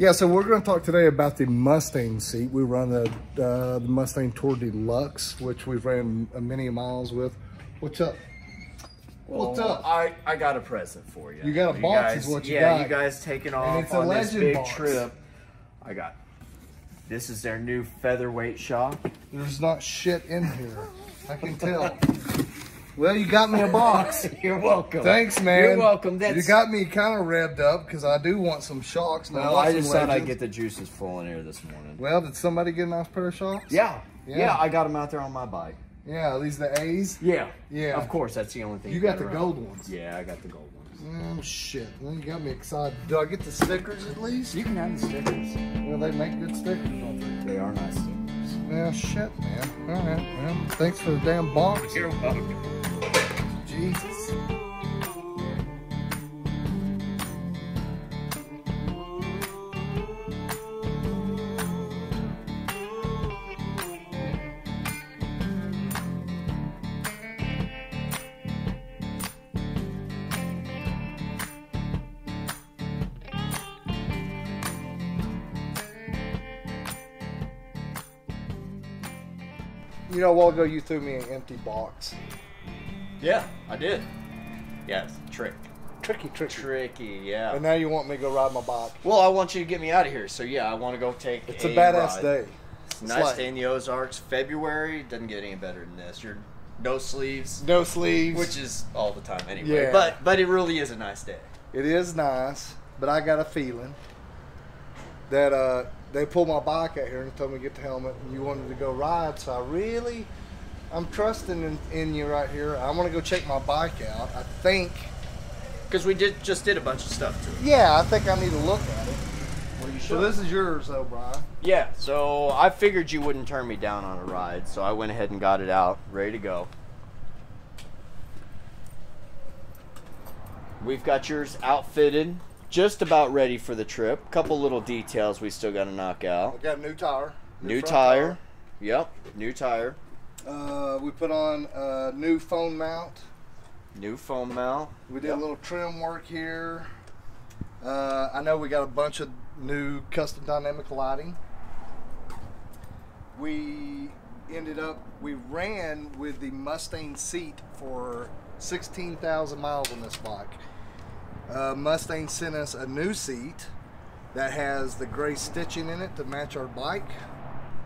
Yeah, so we're going to talk today about the Mustang seat. We run the, uh, the Mustang Tour Deluxe, which we've ran a many miles with. What's up? Well, What's up? I, I got a present for you. You got a box guys, is what you yeah, got. you guys taking off it's a on this big box. trip. I got. This is their new featherweight shock. There's not shit in here. I can tell. well, you got me a box. You're welcome. Thanks, man. You're welcome. That's, You got me kind of revved up because I do want some shocks. and Well, want I some just thought I'd get the juices flowing here this morning. Well, did somebody get a nice pair of shocks? Yeah. Yeah. yeah, I got them out there on my bike. Yeah, are these the A's? Yeah, Yeah. Of course, that's the only thing. You got the better gold on. ones. Yeah, I got the gold ones. Oh, shit. Well, you got me excited. Do I get the stickers at least? You can have the stickers. Well, they make good stickers, They are nice stickers. Yeah, shit, man. All right, well, thanks for the damn box. You're welcome. Jesus. You know, a while ago you threw me an empty box. Yeah, I did. Yes, trick. Tricky, tricky. Tricky, yeah. And now you want me to go ride my bike. Well, I want you to get me out of here. So yeah, I want to go take. It's a badass ride. day. It's It's nice like- day in the Ozarks. February doesn't get any better than this. You're no sleeves, No sleeves. which is all the time anyway. Yeah. But but it really is a nice day. It is nice, but I got a feeling that uh, they pulled my bike out here and told me to get the helmet and you wanted to go ride. So I really, I'm trusting in, in you right here. I want to go check my bike out. I think, Because we did just did a bunch of stuff to it. yeah, I think I need to look at it. Well, you So this is yours though, Brian. Yeah. So I figured you wouldn't turn me down on a ride, so I went ahead and got it out, ready to go. We've got yours outfitted, just about ready for the trip. Couple little details we still got to knock out. got a new tire. New front tire. Yep. New tire. Uh, we put on a new phone mount. New foam mount. We did Yep. a little trim work here. Uh, I know we got a bunch of new custom dynamic lighting. We ended up, we ran with the Mustang seat for 16,000 miles on this bike. Uh, Mustang sent us a new seat that has the gray stitching in it to match our bike,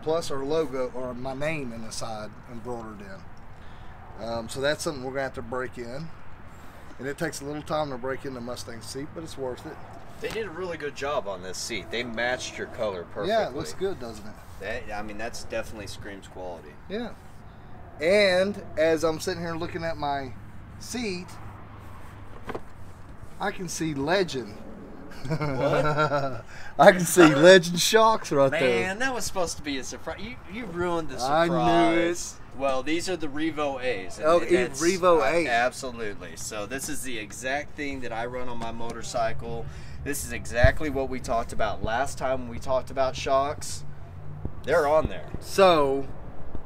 plus our logo or my name in the side embroidered in. Um, so that's something we're gonna have to break in. And it takes a little time to break in the Mustang seat, but it's worth it. They did a really good job on this seat. They matched your color perfectly. Yeah, it looks good, doesn't it? That, I mean, that's definitely screams quality. Yeah. And as I'm sitting here looking at my seat, I can see Legend. What? I can see Legend shocks right there. Man, that was supposed to be a surprise. You you ruined the surprise. I knew Well, these are the Revo A's. Oh, Revo uh, A. Absolutely. So this is the exact thing that I run on my motorcycle. This is exactly what we talked about last time when we talked about shocks. They're on there. So,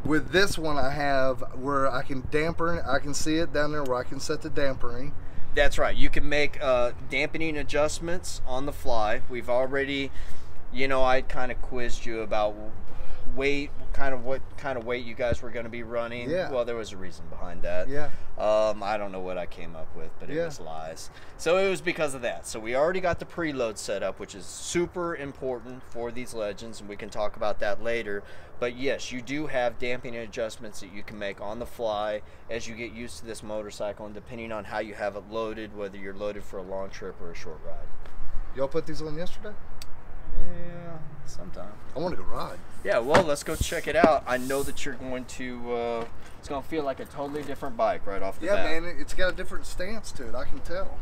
with this one, I have where I can damper. I can see it down there where I can set the dampering. That's right. You can make uh, dampening adjustments on the fly. We've already, you know, I kind of quizzed you about weight, kind of what kind of weight you guys were going to be running. Yeah. Well, there was a reason behind that. Yeah. Um, I don't know what I came up with, but it Yeah. was lies. So it was because of that. So we already got the preload set up, which is super important for these legends, and we can talk about that later. But yes, you do have damping adjustments that you can make on the fly as you get used to this motorcycle, and depending on how you have it loaded, whether you're loaded for a long trip or a short ride. Y'all put these on yesterday? Yeah, sometime. I want to go ride. Yeah, well, let's go check it out. I know that you're going to. Uh, it's going to feel like a totally different bike right off the Yeah, bat. man, it's got a different stance to it. I can tell.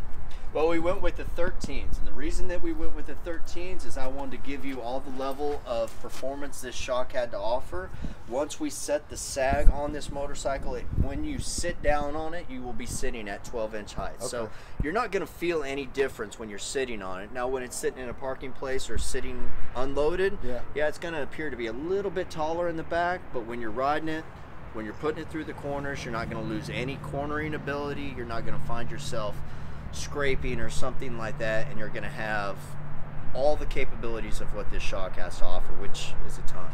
Well, we went with the 13s, and the reason that we went with the 13s is I wanted to give you all the level of performance this shock had to offer. Once we set the sag on this motorcycle, it, when you sit down on it, you will be sitting at 12 inch height. So you're not going to feel any difference when you're sitting on it. Now, when it's sitting in a parking place or sitting unloaded, Yeah. yeah, it's going to appear to be a little bit taller in the back, but when you're riding it, when you're putting it through the corners, you're not going to lose any cornering ability. You're not going to find yourself scraping or something like that, and you're going to have all the capabilities of what this shock has to offer, which is a ton.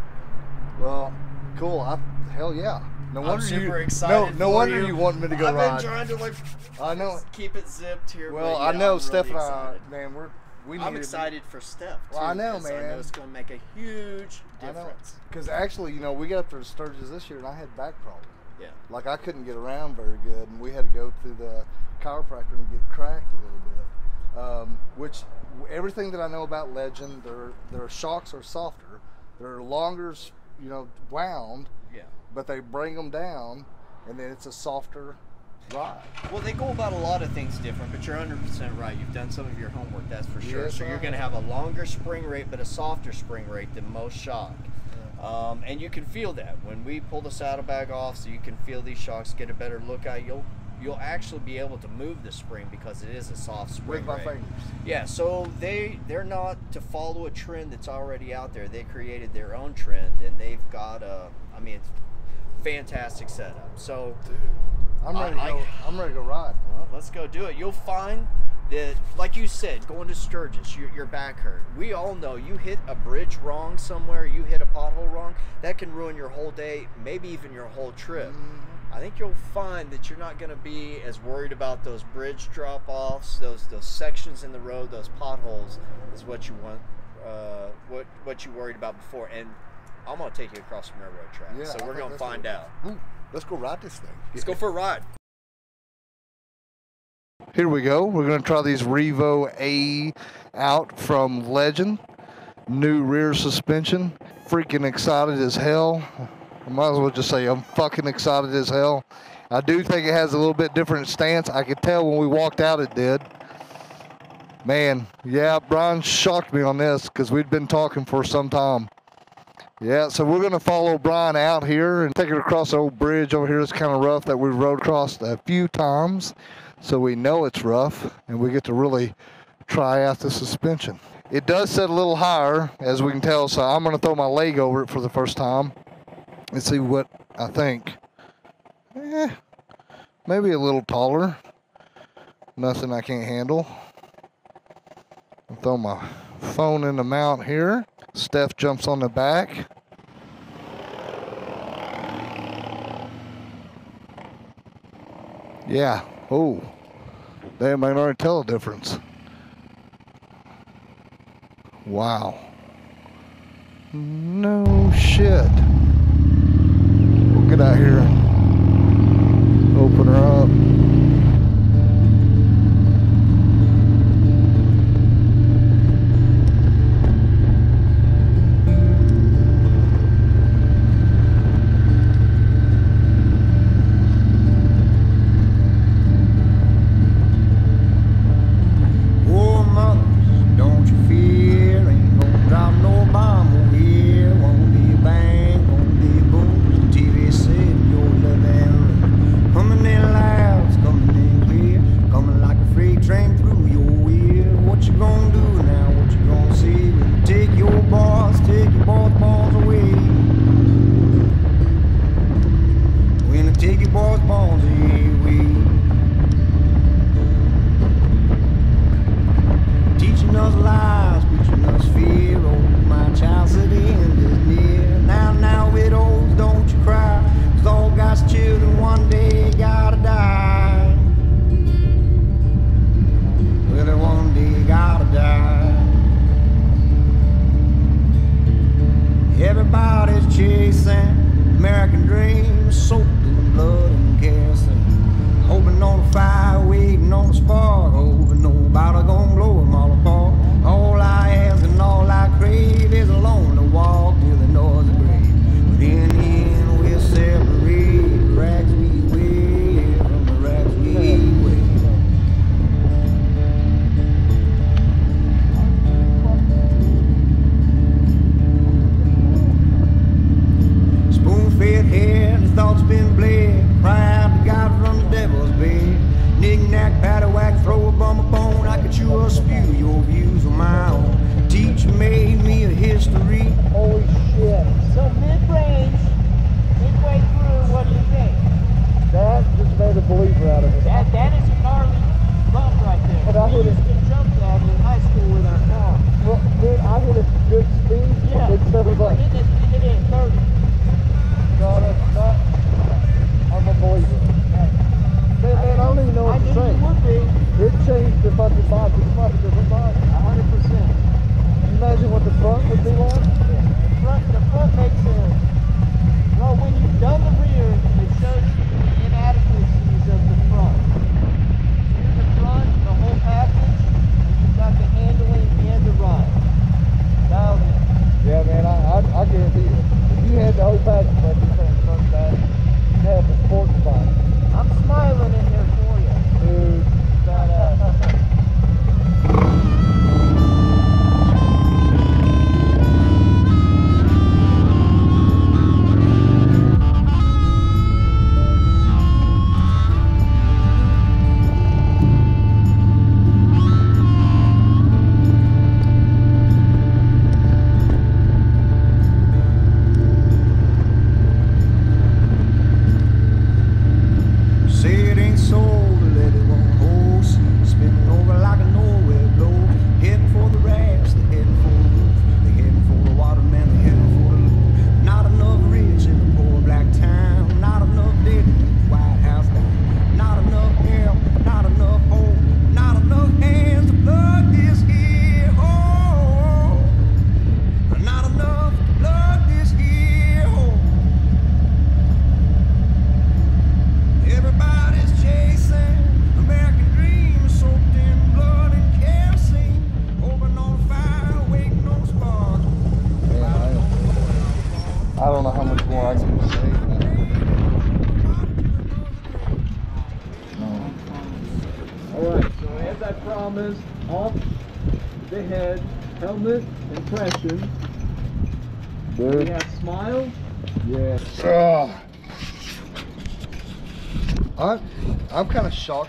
Well, cool. I, hell yeah. No I'm wonder super you. excited. no, no for wonder you. you want me to go I've ride. been trying to like. I know. Keep it zipped here. well, but I know I'm Steph really and I, man, we're we I'm excited for Steph. Too, Well, I know, 'cause I man. know it's going to make a huge difference. Because actually, you know, we got up to Sturgis this year, and I had back problems. Yeah. Like I couldn't get around very good, and we had to go to the chiropractor and get cracked a little bit. Um, which everything that I know about Legend, their their shocks are softer, they're longer, you know, wound, Yeah. but they bring them down, and then it's a softer ride. Well, they go about a lot of things different, but you're 100% right. You've done some of your homework, that's for sure. Yes, so you're going to have. have a longer spring rate, but a softer spring rate than most shock. Um, and you can feel that when we pull the saddlebag off, so you can feel these shocks, get a better look at. You'll you'll actually be able to move the spring because it is a soft spring With my fingers. Yeah, so they they're not to follow a trend that's already out there. They created their own trend, and they've got a I mean, it's fantastic setup. So I'm I- ready to I- go. I'm ready to go ride. well, let's go do it. You'll find that, like you said, going to Sturgis, your, your back hurt. We all know you hit a bridge wrong somewhere, you hit a pothole wrong, that can ruin your whole day, maybe even your whole trip. Mm-hmm. I think you'll find that you're not going to be as worried about those bridge drop-offs, those those sections in the road, those potholes, is what you want, uh, what what you worried about before. And I'm going to take you across some railroad tracks, Yeah, so we're going to find out. Ooh, let's go ride this thing. Let's go for a ride. Here we go. We're going to try these Revo A out from Legend. New rear suspension. Freaking excited as hell. I might as well just say I'm fucking excited as hell. I do think it has a little bit different stance. I could tell when we walked out it did. Man, yeah, Brian shocked me on this because we'd been talking for some time. Yeah, so we're going to follow Brian out here and take it across the old bridge over here. It's kind of rough that we rode across a few times so we know it's rough and we get to really try out the suspension. It does set a little higher, as we can tell, so I'm going to throw my leg over it for the first time and see what I think. Eh, maybe a little taller. Nothing I can't handle. I'll throw my phone in the mount here. Steph jumps on the back. Yeah. Oh. I can already tell a difference. Wow. No shit. We'll get out here thoughts been bled,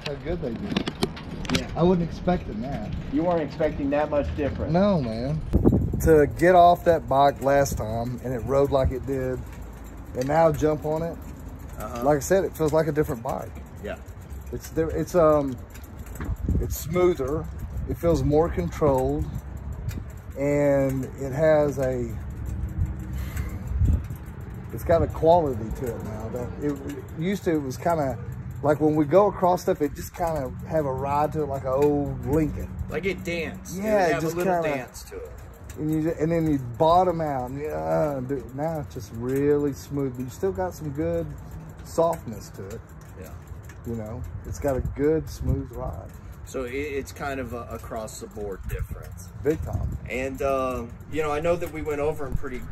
how good they did. Yeah. I wasn't expecting that. You weren't expecting that much different. No, man. To get off that bike last time and it rode like it did, and now jump on it, like I said, it feels like a different bike. Yeah. It's di- it's um, it's smoother. It feels more controlled, and it has a. It's got a quality to it now that it, it used to. It was kind of like when we go across stuff, it just kind of have a ride to it, like an old Lincoln. Like it danced. Yeah, it it have just a little kinda- dance to it. and you and then you bottom out. And, dude, now it's just really smooth. But you still got some good softness to it. Yeah. You know, it's got a good smooth ride, So it, it's kind of a across the board difference. big time. And uh, you know, I know that we went over in pretty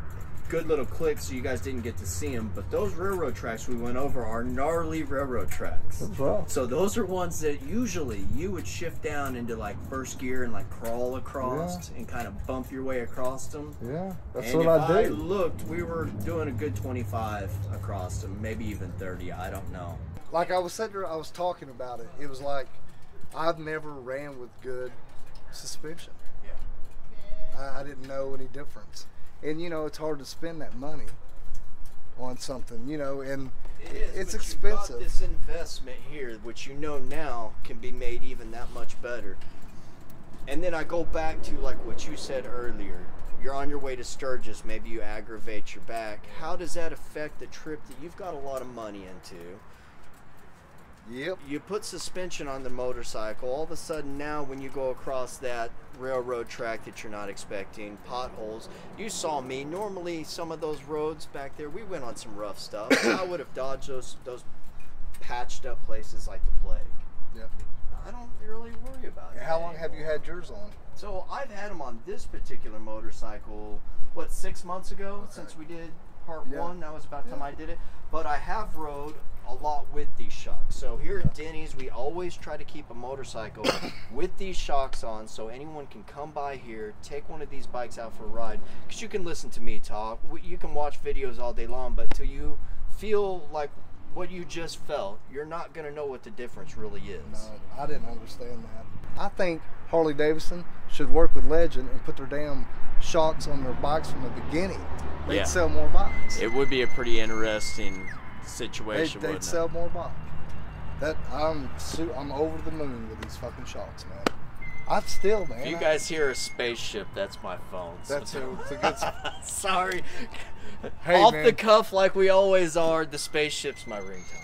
good little clicks, so you guys didn't get to see them. But those railroad tracks we went over are gnarly railroad tracks. That's rough. So those are ones that usually you would shift down into like first gear and like crawl across and kind of bump your way across them. Yeah, that's and what if I I do. looked, we were doing a good 25 across them, maybe even 30. I don't know. Like I was sitting there, I was talking about it. It was like I've never ran with good suspension. I, I didn't know any difference, and you know it's hard to spend that money on something, you know, and It is, it's expensive. this investment here, which you know now can be made even that much better. And then I go back to like what you said earlier. You're on your way to Sturgis, maybe you aggravate your back. How does that affect the trip that you've got a lot of money into? Yep. You put suspension on the motorcycle, all of a sudden now when you go across that railroad track that you're not expecting, potholes. You saw me. Normally some of those roads back there, we went on some rough stuff. I would have dodged those those patched up places like the plague. Yep. I don't really worry about it. How long have you had yours on? So I've had them on this particular motorcycle, what, six months ago since we did part Yeah. one. That was about the time I did it. But I have rode a lot with these shocks. So here at Denney's, we always try to keep a motorcycle with these shocks on so anyone can come by here, take one of these bikes out for a ride. Because you can listen to me talk, you can watch videos all day long, but till you feel like what you just felt, you're not going to know what the difference really is. No, I didn't understand that. I think Harley Davidson should work with Legend and put their damn shocks on their bikes from the beginning. They'd Yeah. sell more bikes. It would be a pretty interesting They'd, situation, they'd wouldn't sell more bikes. That I'm su- I'm over the moon with these fucking shots, man. I'm still, man. If you I- guys hear a spaceship, that's my phone. so That's a, it's a good. Sorry. Hey, Off man. the cuff, like we always are, the spaceship's my ringtone.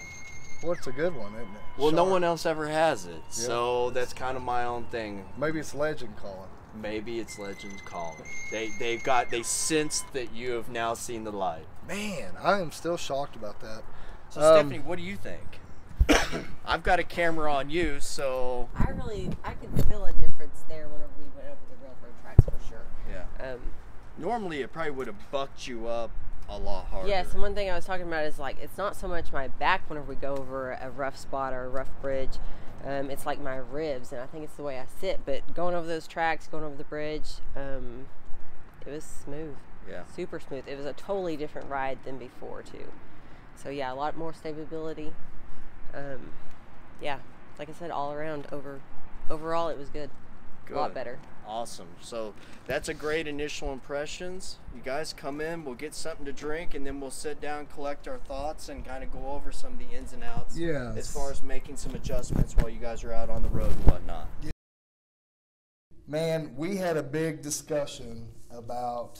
What's a good one, isn't it? Well, no one else ever has it, so that's kind of my own thing. Maybe it's legend calling. Maybe it's Legends calling. They they've got they sensed that you have now seen the light. Man, I am still shocked about that. So Um, Stephanie, what do you think? I've got a camera on you, so I really, I could feel a difference there whenever we went over the railroad tracks for sure. yeah. Um, Normally, it probably would have bucked you up a lot harder. yes, and one thing I was talking about is like it's not so much my back whenever we go over a rough spot or a rough bridge. Um, it's like my ribs, and I think it's the way I sit. But going over those tracks, going over the bridge, um, it was smooth, Yeah. super smooth. It was a totally different ride than before too. So yeah, a lot more stability. Um, yeah, like I said, all around over, overall it was good. A lot better. Awesome. So that's a great initial impressions. You guys come in, we'll get something to drink, and then we'll sit down, collect our thoughts, and kind of go over some of the ins and outs. Yes. As far as making some adjustments while you guys are out on the road and whatnot. Man, we had a big discussion about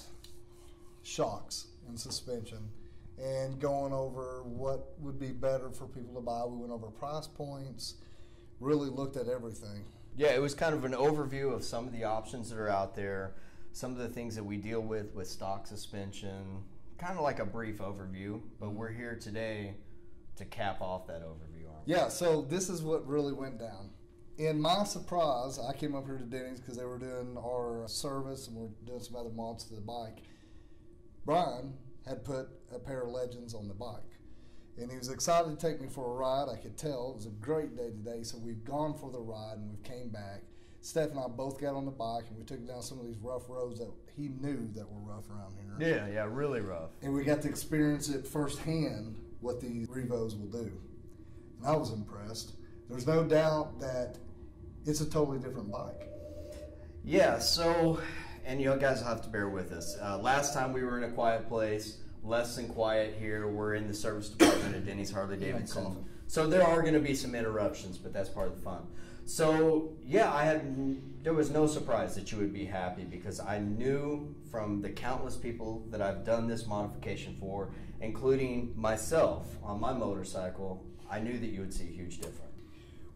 shocks and suspension and going over what would be better for people to buy. We went over price points, really looked at everything. Yeah, it was kind of an overview of some of the options that are out there, some of the things that we deal with with stock suspension, kind of like a brief overview. But mm-hmm. we're here today to cap off that overview. Aren't we? Yeah, so this is what really went down. In my surprise, I came up here to Denney's because they were doing our service and we're doing some other mods to the bike. Brian had put a pair of legends on the bike. And he was excited to take me for a ride. I could tell it was a great day today. So we've gone for the ride and we've came back. Steph and I both got on the bike and we took down some of these rough roads that he knew that were rough around here. Yeah, yeah, really rough. And we got to experience it firsthand what these Revos will do. And I was impressed. There's no doubt that it's a totally different bike. Yeah, so, and you guys have to bear with us. Uh, last time we were in a quiet place, less than quiet here. We're in the service department at Denney's Harley Davidson. So there are going to be some interruptions, but that's part of the fun. So yeah, I had there was no surprise that you would be happy because I knew from the countless people that I've done this modification for, including myself on my motorcycle, I knew that you would see a huge difference.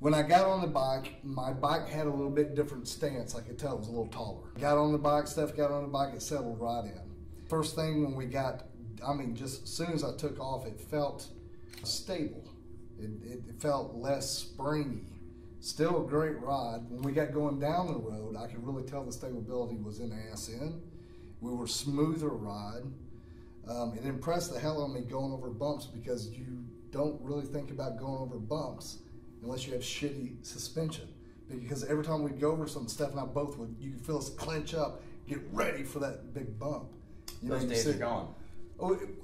When I got on the bike, my bike had a little bit different stance. I could tell it was a little taller. Got on the bike, Steph got on the bike, it settled right in. First thing when we got, I mean, just as soon as I took off, it felt stable. It, it, it felt less springy. Still a great ride. When we got going down the road, I could really tell the stability was in ass in. We were smoother ride. Um, it impressed the hell out of me going over bumps because you don't really think about going over bumps unless you have shitty suspension. Because every time we'd go over some, Steph and I both would, you could feel us clench up, get ready for that big bump. You Those you days see- are gone.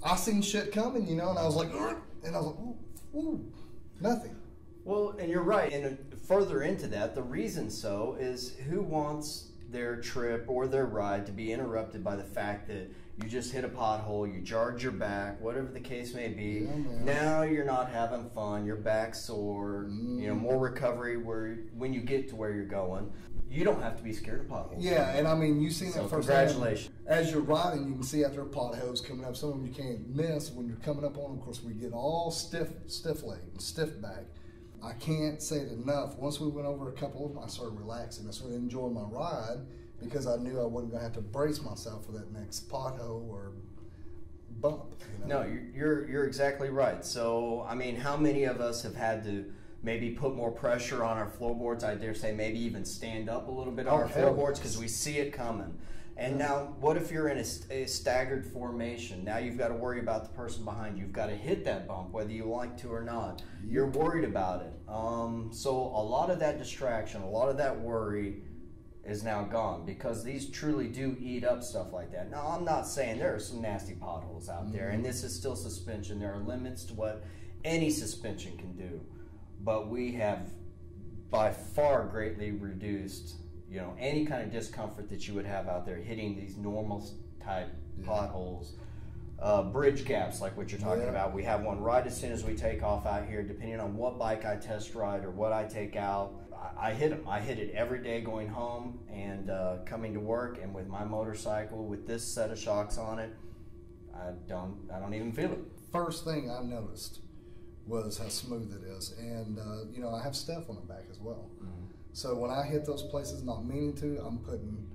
I seen shit coming, you know, and I was like, and I was like, ooh, ooh, nothing. Well, and you're right. And uh, further into that, the reason so is who wants their trip or their ride to be interrupted by the fact that you just hit a pothole, you jarred your back, whatever the case may be. Yeah, now you're not having fun, your back's sore, you know, Mm. more recovery where when you get to where you're going, you don't have to be scared of potholes. Yeah, and I mean, you seen So that first. congratulations. As you're riding, you can see out there potholes coming up. Some of them you can't miss when you're coming up on them. Of course, we get all stiff, stiff leg, and stiff back. I can't say it enough. Once we went over a couple of them, I started relaxing. I started enjoying my ride because I knew I wasn't going to have to brace myself for that next pothole or bump. You know? No, you're you're exactly right. So, I mean, how many of us have had to maybe put more pressure on our floorboards? I dare say maybe even stand up a little bit on Oh, our floorboards because we see it coming. And now, what if you're in a, st- a staggered formation? Now you've got to worry about the person behind you. You've got to hit that bump, whether you like to or not. You're worried about it. Um, so a lot of that distraction, a lot of that worry is now gone because these truly do eat up stuff like that. Now, I'm not saying there are some nasty potholes out there, and this is still suspension. There are limits to what any suspension can do, but we have by far greatly reduced, you know, any kind of discomfort that you would have out there hitting these normal type potholes. Uh, bridge gaps, like what you're talking Yeah. about. We have one right as soon as we take off out here, depending on what bike I test ride or what I take out. I, I hit them. I hit it every day going home and uh, coming to work, and with my motorcycle with this set of shocks on it, I don't I don't even feel it. First thing I noticed was how smooth it is, and uh, you know I have Steph on the back as well. Mm-hmm. So when I hit those places, not meaning to, I'm putting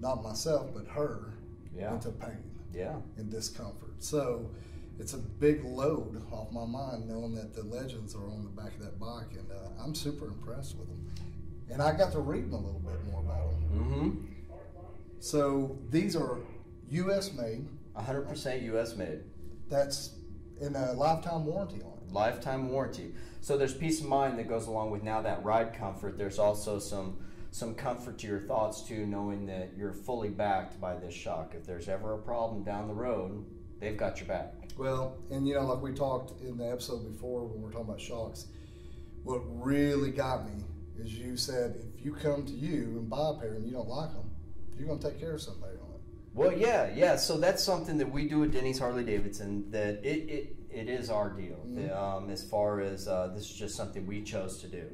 not myself but her Yeah. into pain Yeah. and discomfort. So it's a big load off my mind knowing that the legends are on the back of that bike, and uh, I'm super impressed with them. And I got to reading a little bit more about them. Mm-hmm. So these are U.S. made. 100% U.S. made. That's in a lifetime warranty on it. Lifetime warranty. So there's peace of mind that goes along with now that ride comfort. There's also some some comfort to your thoughts too, knowing that you're fully backed by this shock. If there's ever a problem down the road, they've got your back. Well, and you know, like we talked in the episode before when we are talking about shocks, what really got me is you said if you come to you and buy a pair and you don't like them, you're going to take care of somebody on it. Well, yeah, yeah. So that's something that we do at Denney's Harley Davidson. That it it, it is our deal. Um, as far as uh, this is just something we chose to do.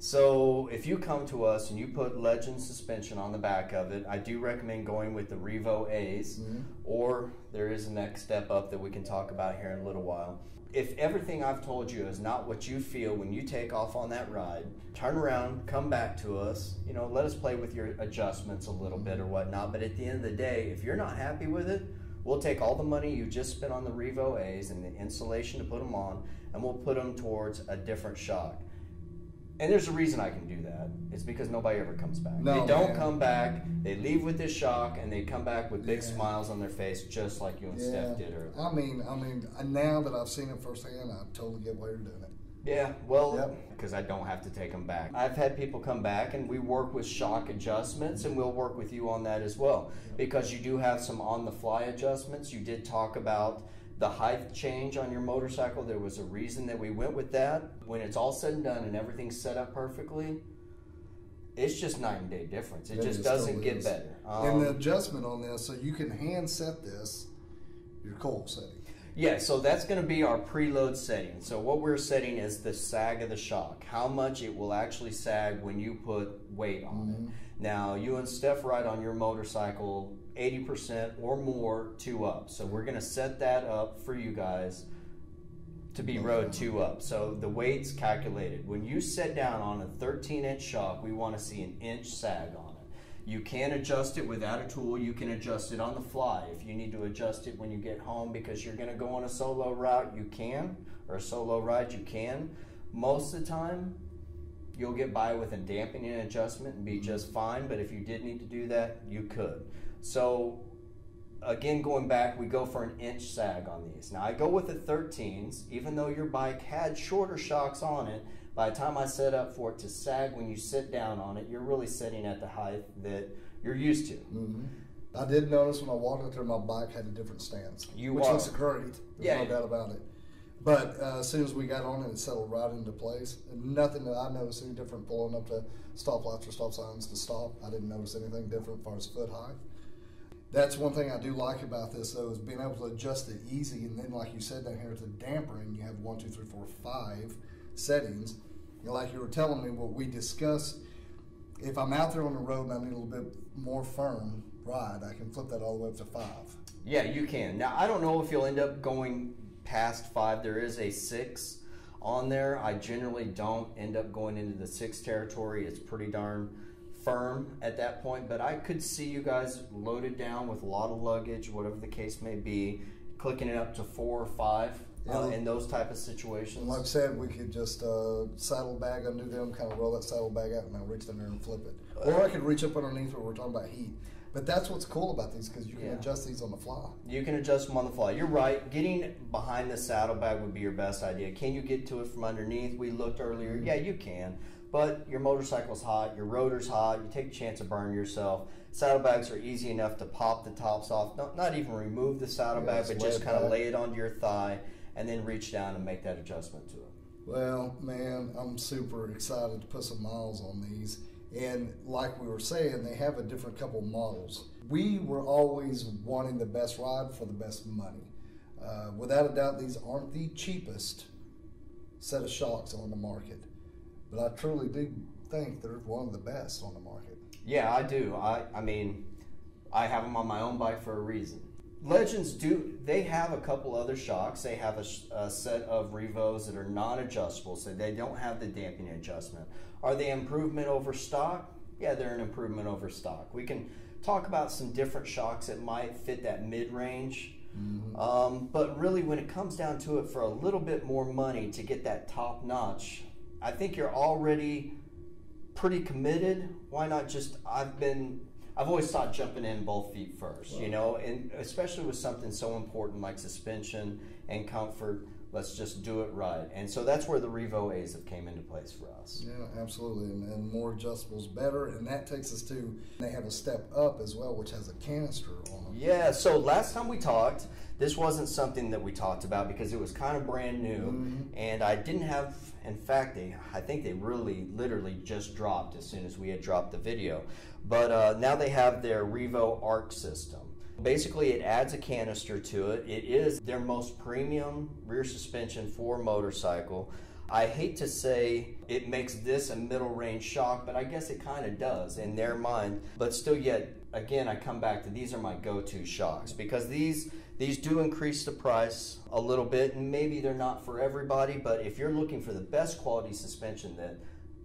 So if you come to us and you put Legend suspension on the back of it, I do recommend going with the Revo A's, or there is a next step up that we can talk about here in a little while. If everything I've told you is not what you feel when you take off on that ride, turn around, come back to us. You know, let us play with your adjustments a little bit or whatnot. But at the end of the day, if you're not happy with it, we'll take all the money you just spent on the Revo A's and the insulation to put them on, and we'll put them towards a different shock. And there's a reason I can do that. It's because nobody ever comes back. No, they don't man. come back. They leave with this shock, and they come back with big Yeah. smiles on their face, just like you and Steph did earlier. I mean, I mean, now that I've seen it firsthand, I totally get why you're doing it. Yeah, well, Yep. because I don't have to take them back. I've had people come back, and we work with shock adjustments, and we'll work with you on that as well. Because you do have some on-the-fly adjustments. You did talk about the height change on your motorcycle. There was a reason that we went with that. When it's all said and done, and everything's set up perfectly, it's just night and day difference. It It just doesn't totally get is. better. and the Um, adjustment on this, so you can hand set this, your coil setting. Yeah, so that's going to be our preload setting. So what we're setting is the sag of the shock, how much it will actually sag when you put weight on it. Mm-hmm. Now, you and Steph ride on your motorcycle 80% or more two up. So we're going to set that up for you guys to be road two up. So the weight's calculated. When you set down on a 13 inch shock, we want to see an inch sag on it. You can adjust it without a tool. You can adjust it on the fly. If you need to adjust it when you get home because you're going to go on a solo route, you can, or a solo ride, you can. Most of the time, you'll get by with a dampening adjustment and be mm-hmm. just fine. But if you did need to do that, you could. So again, going back, we go for an inch sag on these. Now I go with the 13s, even though your bike had shorter shocks on it. By the time I set up for it to sag when you sit down on it, you're really sitting at the height that you're used to. Mm-hmm. I did notice when I walked out there, my bike had a different stance, You which are. looks great. There's Yeah. no doubt about it. But uh, as soon as we got on it, it settled right into place. And nothing that I noticed any different pulling up to stoplights or stop signs to stop. I didn't notice anything different as far as foot height. That's one thing I do like about this, though, is being able to adjust it easy. And then, like you said down here, at the dampering, you have one, two, three, four, five settings. Like you were telling me, what we discussed, if I'm out there on the road and I need a little bit more firm ride, I can flip that all the way up to five. Yeah, you can. Now, I don't know if you'll end up going past five. There is a six on there. I generally don't end up going into the six territory. It's pretty darn firm at that point, but I could see you guys loaded down with a lot of luggage, whatever the case may be, clicking it up to four or five uh, Yeah. in those type of situations. Like I said, we could just uh, saddlebag undo them, kind of roll that saddlebag out, and then reach down there and flip it. Or I could reach up underneath where we're talking about heat. But that's what's cool about these because you can Yeah. adjust these on the fly. You can adjust them on the fly. You're right. Getting behind the saddlebag would be your best idea. Can you get to it from underneath? We looked earlier. Yeah, you can. But your motorcycle's hot, your rotor's hot, you take a chance of burning yourself. Saddlebags are easy enough to pop the tops off. Not, not even remove the saddlebag, just but just kind of lay it onto your thigh and then reach down and make that adjustment to it. Well, man, I'm super excited to put some miles on these. And like we were saying, they have a different couple models. We were always wanting the best ride for the best money. Uh, without a doubt, these aren't the cheapest set of shocks on the market. But I truly do think they're one of the best on the market. Yeah, I do. I, I mean, I have them on my own bike for a reason. Legends do, they have a couple other shocks. They have a, a set of Revos that are non adjustable, so they don't have the damping adjustment. Are they improvement over stock? Yeah, they're an improvement over stock. We can talk about some different shocks that might fit that mid range. Um, but really, when it comes down to it, for a little bit more money to get that top notch, I think you're already pretty committed. Why not just? I've been. I've always thought jumping in both feet first, you know, and especially with something so important like suspension and comfort. Let's just do it right, and so that's where the Revo A's have came into place for us. Yeah, absolutely, and, and more adjustables better, and that takes us to they have a step up as well, which has a canister on them. Yeah, so last time we talked, this wasn't something that we talked about because it was kind of brand new, mm-hmm. and I didn't have. In fact, they I think they really literally just dropped as soon as we had dropped the video, but uh, now they have their Revo Arc system. Basically, it adds a canister to it. It is their most premium rear suspension for motorcycle. I hate to say it makes this a middle range shock, but I guess it kind of does in their mind. But still, yet again, I come back to these are my go-to shocks because these these do increase the price a little bit, and maybe they're not for everybody. But if you're looking for the best quality suspension that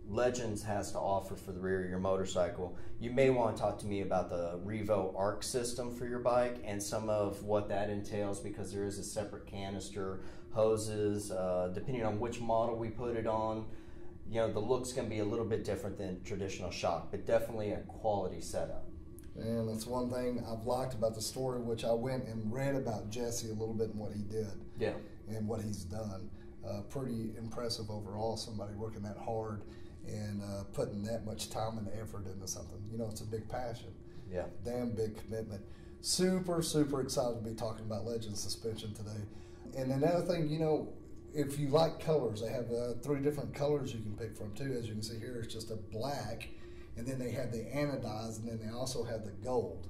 Legends has to offer for the rear of your motorcycle, you may want to talk to me about the Revo Arc system for your bike and some of what that entails because there is a separate canister, hoses, uh, depending on which model we put it on. You know, the look's going to be a little bit different than traditional shock, but definitely a quality setup. And that's one thing I've liked about the story, which I went and read about Jesse a little bit and what he did Yeah. and what he's done. Uh, pretty impressive overall. Somebody working that hard and uh, putting that much time and effort into something. You know, it's a big passion. Yeah. Damn big commitment. Super, super excited to be talking about Legend suspension today. And another thing, you know, if you like colors, they have uh, three different colors you can pick from too. As you can see here, it's just a black, and then they have the anodized, and then they also have the gold.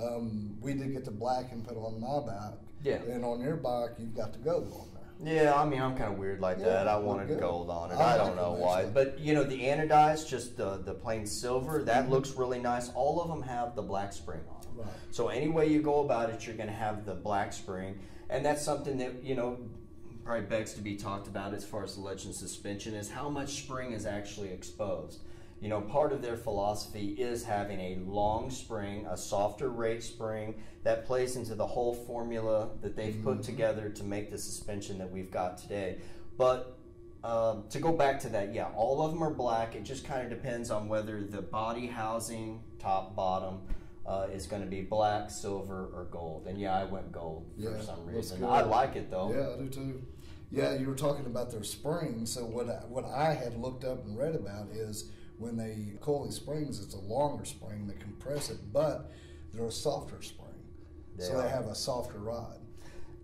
Um, we did get the black and put on my bike. Yeah. And on your bike, you've got the gold on there. Yeah, I mean, I'm kind of weird like Yeah, that. I wanted gold on it. I I don't know why. But, you know, the anodized, just the, the plain silver, that Mm-hmm. looks really nice. All of them have the black spring on them. Right. So, any way you go about it, you're going to have the black spring. And that's something that, you know, probably begs to be talked about as far as the legend suspension is how much spring is actually exposed. You know, part of their philosophy is having a long spring, a softer rate spring that plays into the whole formula that they've put together to make the suspension that we've got today. But um, to go back to that, yeah, all of them are black. It just kind of depends on whether the body housing, top, bottom, uh, is going to be black, silver, or gold. And yeah, I went gold for some reason. I like it though. Yeah, I do too. Yeah, you were talking about their springs. So what I, what I had looked up and read about is when they coil these springs, it's a longer spring that compress it, but they're a softer spring, They so are. they have a softer ride.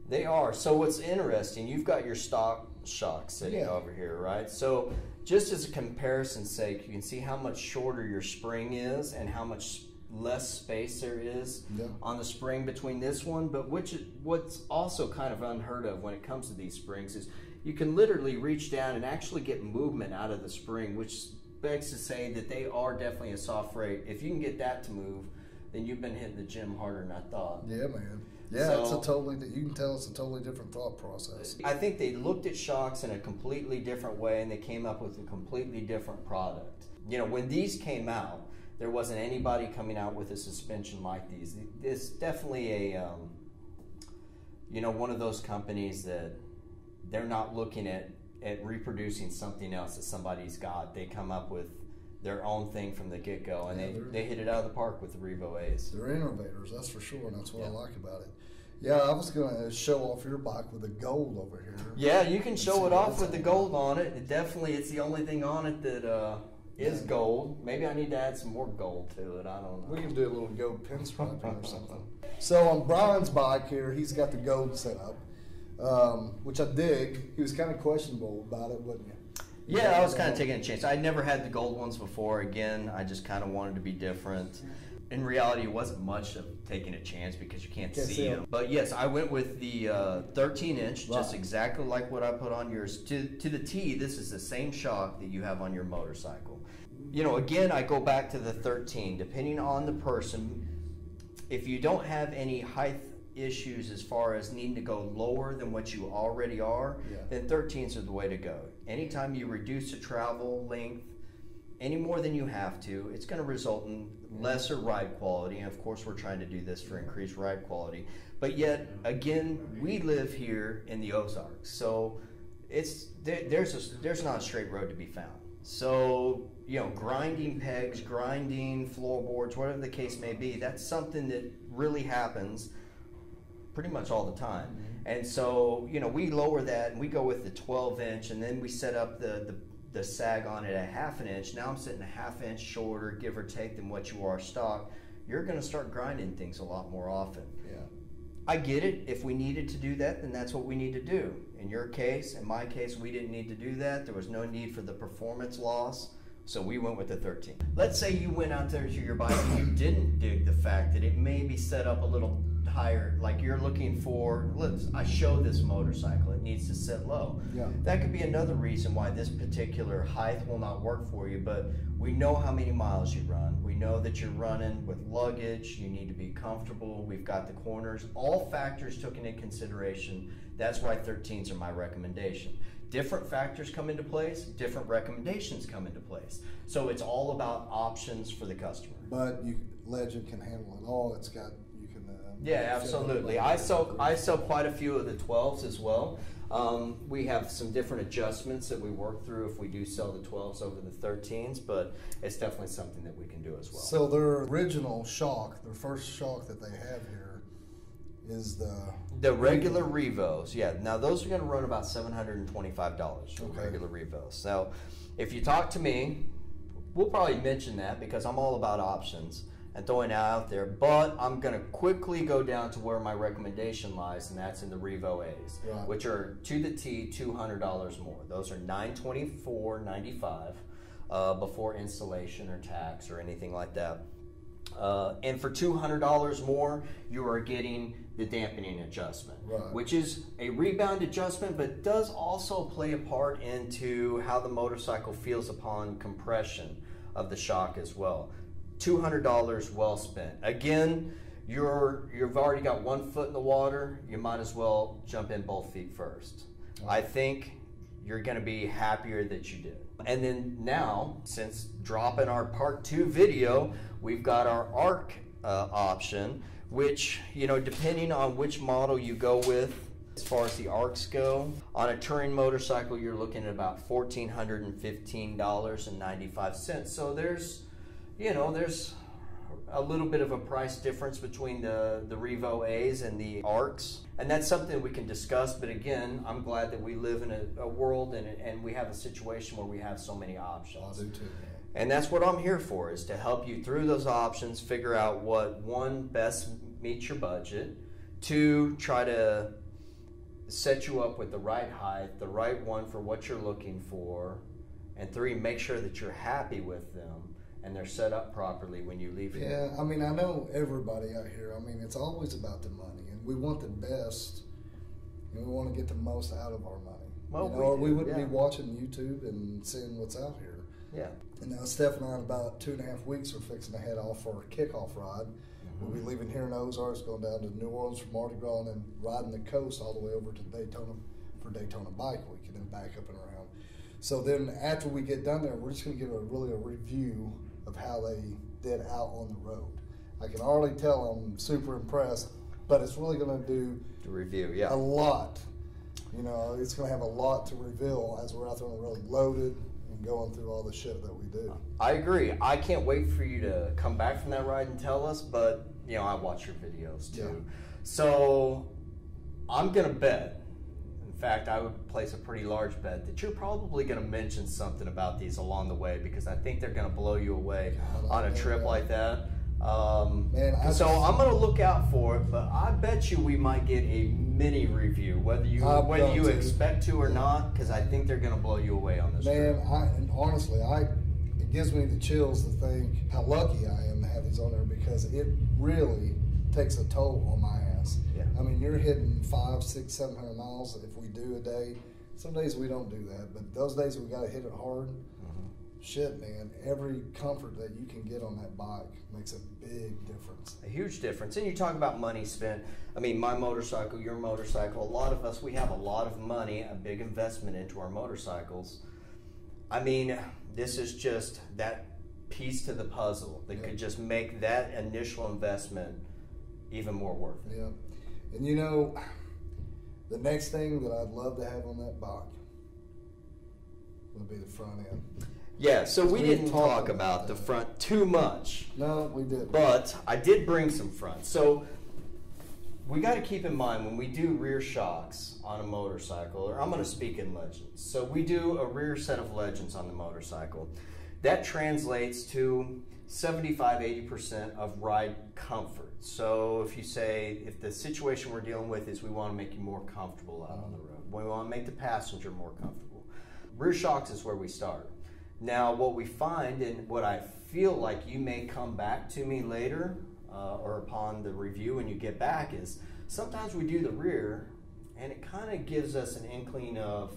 They are. So what's interesting, you've got your stock shock sitting Yeah. over here, right? So just as a comparison sake, you can see how much shorter your spring is and how much less space there is Yeah. on the spring between this one. But which what's also kind of unheard of when it comes to these springs is you can literally reach down and actually get movement out of the spring, which begs to say that they are definitely a soft rate. If you can get that to move, then you've been hitting the gym harder than I thought. Yeah, man. Yeah, So- it's a totally. You can tell it's a totally different thought process. I think they looked at shocks in a completely different way and they came up with a completely different product. You know, when these came out, there wasn't anybody coming out with a suspension like these. It's definitely a, um, you know, one of those companies that they're not looking at, at reproducing something else that somebody's got. They come up with their own thing from the get go and Yeah, they, they're- hit it out of the park with the Revo A's. They're innovators, that's for sure, and that's what I like about it. Yeah, I was gonna show off your bike with the gold over here. Yeah, you can show it off with the gold on it. It definitely, it's the only thing on it that uh, is Yeah. gold. Maybe I need to add some more gold to it. I don't know. We can do a little gold pinstriping or something. So on Brian's bike here, he's got the gold set up, um, which I dig. He was kind of questionable about it, wasn't he? Yeah, I was kind of taking a chance. I'd never had the gold ones before. Again, I just kind of wanted to be different. In reality, it wasn't much of taking a chance because you can't, Can't see, see 'em. them. But yes, I went with the uh, 13 inch, just exactly like what I put on yours. To to the T, this is the same shock that you have on your motorcycle. you know, again, I go back to the 13. Depending on the person, if you don't have any height issues as far as needing to go lower than what you already are, Yeah. then 13s are the way to go. Anytime you reduce the travel length any more than you have to, it's going to result in lesser ride quality. And of course, we're trying to do this for increased ride quality. But yet, again, we live here in the Ozarks, so it's there, there's a, there's not a straight road to be found. So you know, grinding pegs, grinding floorboards, whatever the case may be, that's something that really happens pretty much all the time. Mm-hmm. And so, you know, we lower that and we go with the 12 inch and then we set up the, the, the sag on it at half an inch. Now I'm sitting a half inch shorter, give or take, than what you are stock. You're going to start grinding things a lot more often. Yeah. I get it. If we needed to do that, then that's what we need to do. In your case, in my case, we didn't need to do that. There was no need for the performance loss. So we went with the 13. Let's say you went out there to your bike and you didn't dig the fact that it may be set up a little higher, like you're looking for, let's, I show this motorcycle, it needs to sit low. Yeah. That could be another reason why this particular height will not work for you, but we know how many miles you run. We know that you're running with luggage, you need to be comfortable, we've got the corners, all factors taken into consideration. That's why 13s are my recommendation. Different factors come into place, different recommendations come into place. So it's all about options for the customer. But you, Legend can handle it all. It's got Yeah, absolutely. I sell I sell quite a few of the 12s as well. Um, we have some different adjustments that we work through if we do sell the 12s over the 13s, but it's definitely something that we can do as well. So their original shock, their first shock that they have here, is the the regular Revos, yeah. Now those are going to run about seven hundred and twenty-five dollars for Okay. regular Revos. So if you talk to me, we'll probably mention that because I'm all about options and throwing it out there. But I'm going to quickly go down to where my recommendation lies, and that's in the Revo A's, Right. which are to the T two hundred dollars more. Those are nine twenty-four ninety-five uh, before installation or tax or anything like that. Uh, and for two hundred dollars more, you are getting the dampening adjustment, Right. which is a rebound adjustment, but does also play a part into how the motorcycle feels upon compression of the shock as well. Two hundred dollars well spent. Again, you're you've already got one foot in the water. You might as well jump in both feet first. I think you're going to be happier that you did. And then now, since dropping our part two video, we've got our ARC uh, option, which, you know, depending on which model you go with, as far as the ARCs go, on a touring motorcycle, you're looking at about $1,415.95. So there's, you know, there's a little bit of a price difference between the, the Revo A's and the ARCs. And that's something we can discuss. But again, I'm glad that we live in a, a world and, and we have a situation where we have so many options. I do too. And that's what I'm here for is to help you through those options, figure out what one best meets your budget, two try to set you up with the right height, the right one for what you're looking for, and three make sure that you're happy with them and they're set up properly when you leave here. Yeah, I mean, I know everybody out here. I mean, it's always about the money, and we want the best, and we want to get the most out of our money. Well, you know, we or we wouldn't yeah. be watching YouTube and seeing what's out here. Yeah. And now Steph and I, in about two and a half weeks, are fixing to head off for a kickoff ride. We'll Mm-hmm. be leaving here in Ozarks, going down to New Orleans for Mardi Gras, and then riding the coast all the way over to Daytona for Daytona Bike Week, and then back up and around. So then, after we get done there, we're just going to give a really a review of how they did out on the road. I can already tell I'm super impressed, but it's really going to do To review, yeah. a lot. You know, it's going to have a lot to reveal as we're out there on the road, loaded and going through all the shit that we do. I agree. I can't wait for you to come back from that ride and tell us, but you know, I watch your videos too. Yeah. So I'm gonna bet. In fact, I would place a pretty large bet that you're probably gonna mention something about these along the way because I think they're gonna blow you away God, on a trip that. like that. Um, Man, I so just- I'm gonna look out for it, but I bet you we might get a mini review, whether you I'm whether you to. expect to or not, because I think they're gonna blow you away on this Man, trip. I and honestly, I it gives me the chills to think how lucky I am to have these on there because it really takes a toll on my. Yeah. I mean, you're hitting five, six, seven hundred miles if we do a day. Some days we don't do that, but those days we got to hit it hard. Mm-hmm. shit, man, every comfort that you can get on that bike makes a big difference. a huge difference. And you talk about money spent. I mean, my motorcycle, your motorcycle, a lot of us, we have a lot of money, a big investment into our motorcycles. I mean, this is just that piece to the puzzle that could just make that initial investment even more worth it. Yeah. And you know, the next thing that I'd love to have on that bike would be the front end. Yeah, so we We didn't talk about about the front too much. No, we didn't. But I did bring some front. So we got to keep in mind when we do rear shocks on a motorcycle, or I'm going to speak in legends. So we do a rear set of legends on the motorcycle. That translates to 75 80% of ride comfort. So if you say, if the situation we're dealing with is we want to make you more comfortable out on the road, we want to make the passenger more comfortable, rear shocks is where we start. Now, what we find, and what I feel like you may come back to me later, uh, or upon the review when you get back, is sometimes we do the rear, and it kind of gives us an inkling of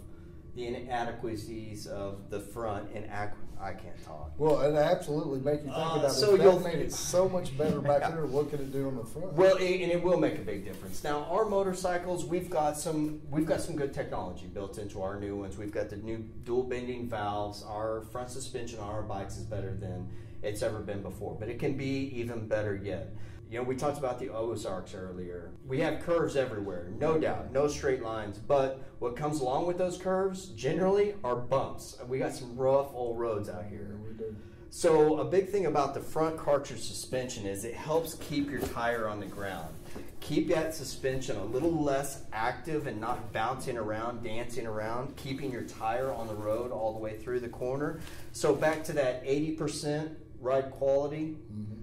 the inadequacies of the front. And ac- I can't talk. Well, it absolutely make you think Uh, about it. so If you'll- that made it so much better back there. What could it do on the front? Well, it, and it will make a big difference. Now, our motorcycles, we've got some, we've got some good technology built into our new ones. We've got the new dual bending valves. Our front suspension on our bikes is better than it's ever been before, but it can be even better yet. You know, we talked about the Ozarks earlier. We have curves everywhere, no doubt, no straight lines. But what comes along with those curves generally are bumps. We got some rough old roads out here. Yeah, we do. So a big thing about the front cartridge suspension is it helps keep your tire on the ground. Keep that suspension a little less active and not bouncing around, dancing around, keeping your tire on the road all the way through the corner. So back to that 80% ride quality, mm-hmm.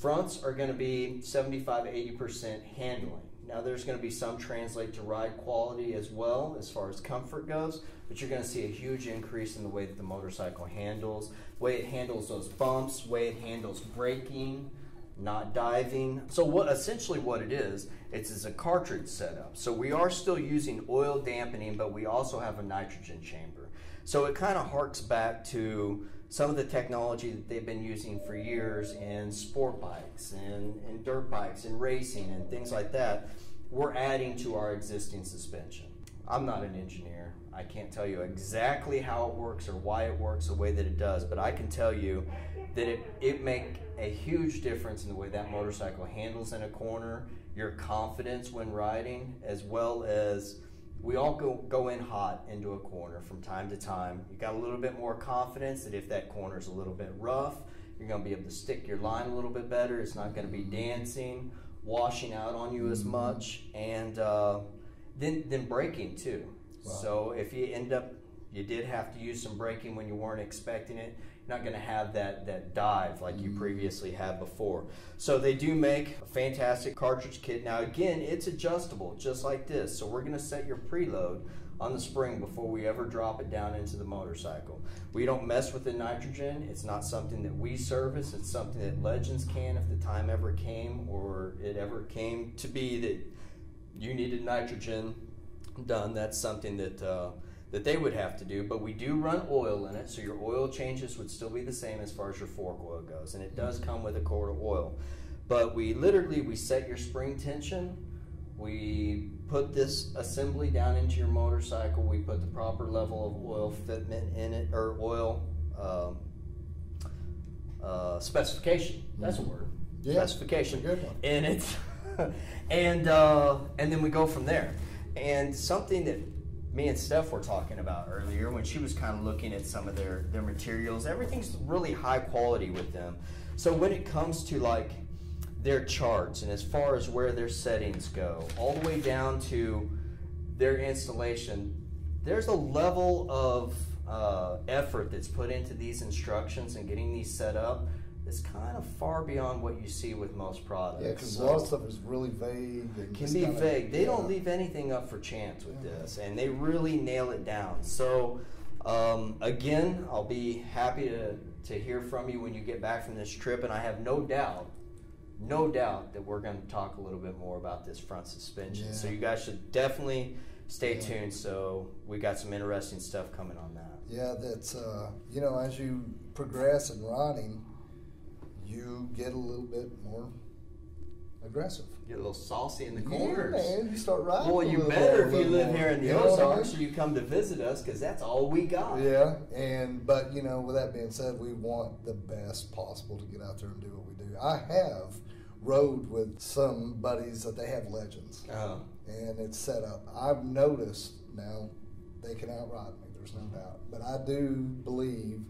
Fronts are going to be 75 80% handling. Now there's going to be some translate to ride quality as well as far as comfort goes, but you're going to see a huge increase in the way that the motorcycle handles, way it handles those bumps, way it handles braking, not diving. So what essentially what it is, it's is a cartridge setup. So we are still using oil dampening, but we also have a nitrogen chamber. So it kind of harks back to some of the technology that they've been using for years in sport bikes and, and dirt bikes and racing and things like that. We're adding to our existing suspension. I'm not an engineer. I can't tell you exactly how it works or why it works the way that it does, but I can tell you that it, it make a huge difference in the way that motorcycle handles in a corner, your confidence when riding, as well as we all go, go in hot into a corner from time to time. You got a little bit more confidence that if that corner is a little bit rough, you're going to be able to stick your line a little bit better. It's not going to be dancing, washing out on you as much, and uh, then then braking too. So if you end up, you did have to use some braking when you weren't expecting it. You're not going to have that that dive like you previously had before. So they do make a fantastic cartridge kit. Now again, it's adjustable just like this. So we're going to set your preload on the spring before we ever drop it down into the motorcycle. We don't mess with the nitrogen. It's not something that we service. It's something that Legends can if the time ever came or it ever came to be that you needed nitrogen done. That's something that uh, that they would have to do. But we do run oil in it, so your oil changes would still be the same as far as your fork oil goes, and it does come with a quart of oil. But we literally we set your spring tension. We put this assembly down into your motorcycle. We put the proper level of oil fitment in it, or oil um, uh, specification. That's a word. Yeah, specification. a good one. And it's and uh, and then we go from there. And something that me and Steph were talking about earlier when she was kind of looking at some of their their materials, everything's really high quality with them. So when it comes to like their charts and as far as where their settings go, all the way down to their installation, there's a level of uh, effort that's put into these instructions and getting these set up that's kind of far beyond what you see with most products. Yeah, because So- a lot of stuff is really vague. And can be kinda- vague. They don't leave anything up for chance with Yeah. this, and they really nail it down. So, um, again, I'll be happy to, to hear from you when you get back from this trip, and I have no doubt, no doubt that we're going to talk a little bit more about this front suspension. So you guys should definitely stay Yeah. tuned. So we got some interesting stuff coming on that. Yeah, that's uh, you know, as you progress in riding, you get a little bit more aggressive. Get a little saucy in the Yeah, corners. man, you start riding. Well, you better if you live more. here in the You know what I Ozarks, or you come to visit us, because that's all we got. Yeah, and but you know, with that being said, we want the best possible to get out there and do what we do. I have rode with some buddies that they have legends, Uh, and it's set up. I've noticed now they can outride me. There's no doubt, but I do believe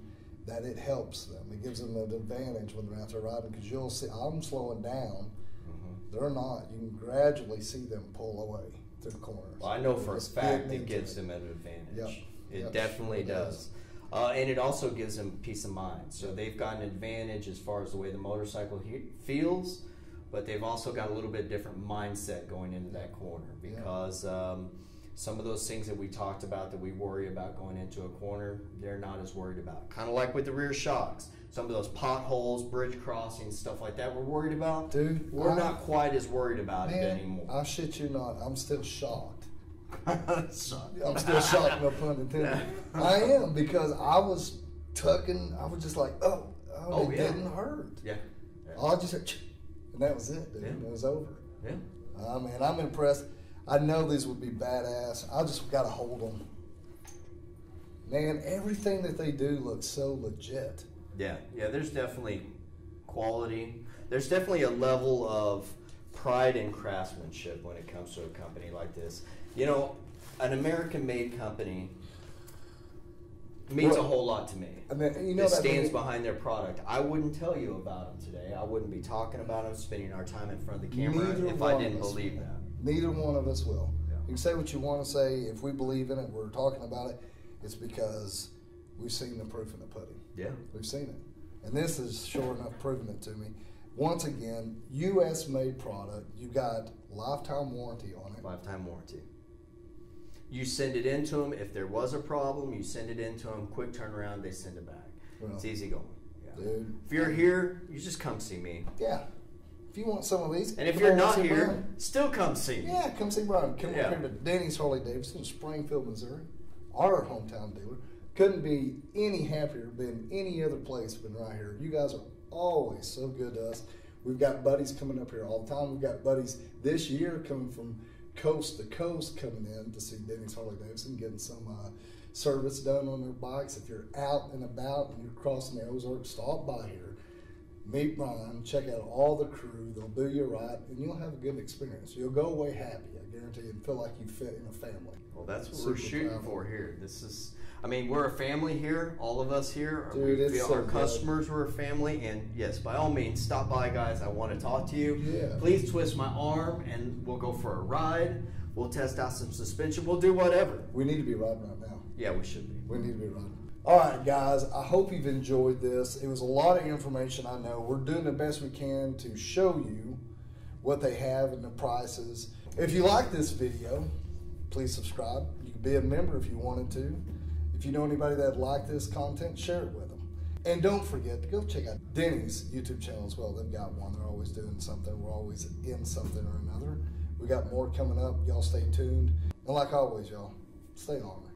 that it helps them. It gives them an advantage when they're out there riding because you'll see I'm slowing down. Mm-hmm. They're not. You can gradually see them pull away through the corners. well, I know for a fact it gives it. them an advantage. Yep. It Yep. definitely It does. does. Uh, and it also gives them peace of mind. So they've got an advantage as far as the way the motorcycle he- feels, but they've also got a little bit different mindset going into that corner because um, some of those things that we talked about that we worry about going into a corner, they're not as worried about. Kind of like with the rear shocks. Some of those potholes, bridge crossings, stuff like that we're worried about. Dude, we're I- not quite as worried about it anymore. I shit you not. I'm still shocked. I'm still shocked, no pun intended. I am because I was tucking. I was just like, oh, oh, Oh, it yeah. didn't hurt. yeah. I just heard, and that was it, dude. Yeah. It was over. Yeah. Uh, I mean, I'm impressed. I know these would be badass. I just got to hold them. Man, everything that they do looks so legit. Yeah, yeah, there's definitely quality. There's definitely a level of pride and craftsmanship when it comes to a company like this. You know, an American made company means a whole lot to me. I mean, you know it stands many- behind their product. I wouldn't tell you about them today. I wouldn't be talking about them, spending our time in front of the camera if I didn't believe that. Neither one of us will. Yeah. You can say what you want to say. If we believe in it, we're talking about it. It's because we've seen the proof in the pudding. Yeah. We've seen it. And this is sure enough proving it to me. Once again, U.S. made product. You got lifetime warranty on it. Lifetime warranty. You send it into them. If there was a problem, you send it into them. Quick turnaround, they send it back. Well, it's easy going. Yeah. Dude. If you're here, you just come see me. Yeah. If you want some of these, And if you're not here, Brian. still come see me. yeah, come see Brian. Come Yeah. up here to Denney's Harley Davidson, Springfield, Missouri, our hometown dealer. Couldn't be any happier than any other place than right here. You guys are always so good to us. We've got buddies coming up here all the time. We've got buddies this year coming from coast to coast coming in to see Denney's Harley Davidson, getting some uh, service done on their bikes. If you're out and about and you're crossing the Ozarks, stop by here. Meet Brian, check out all the crew. They'll do you right, and you'll have a good experience. You'll go away happy, I guarantee you, and feel like you fit in a family. Well, that's what we're shooting proud. for here. This is, I mean, we're a family here. All of us here. Dude, we it's feel so our good. customers are a family. And yes, by all means, stop by, guys. I want to talk to you. Yeah. Please twist my arm, and we'll go for a ride. We'll test out some suspension. We'll do whatever. We need to be riding right now. Yeah, we should be. We need to be running. All right, guys. I hope you've enjoyed this. It was a lot of information. I know we're doing the best we can to show you what they have and the prices. If you like this video, please subscribe. You can be a member if you wanted to. If you know anybody that like this content, share it with them. And don't forget to go check out Denney's YouTube channel as well. They've got one. They're always doing something. We're always in something or another. We got more coming up. Y'all stay tuned. And like always, y'all, stay on.